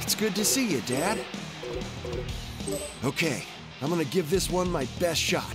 It's good to see you, Dad. Okay, I'm gonna give this one my best shot.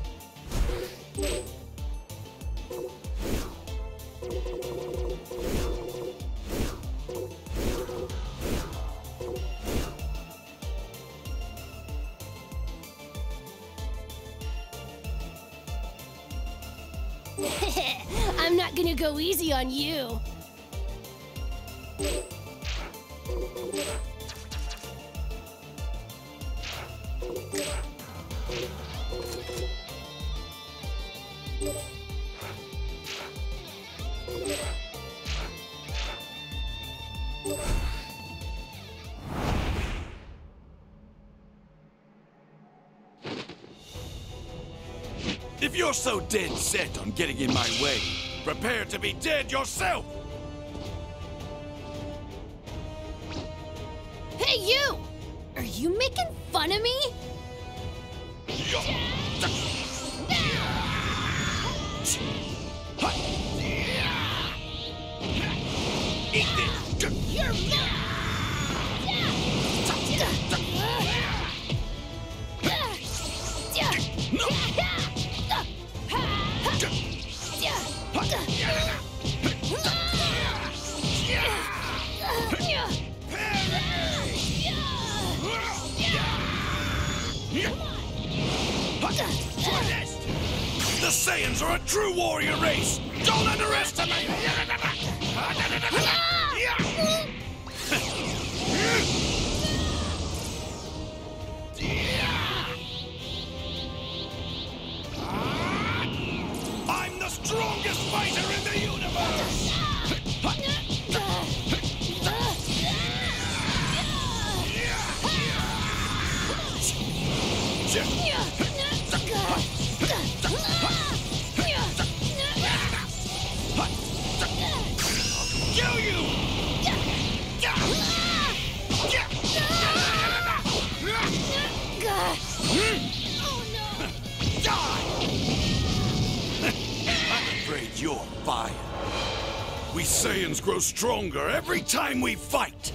I'm not gonna go easy on you. If you're so dead set on getting in my way, prepare to be dead yourself! Hey, you! Are you making fun of me? Eat this! The Saiyans are a true warrior race! Don't underestimate! We Saiyans grow stronger every time we fight.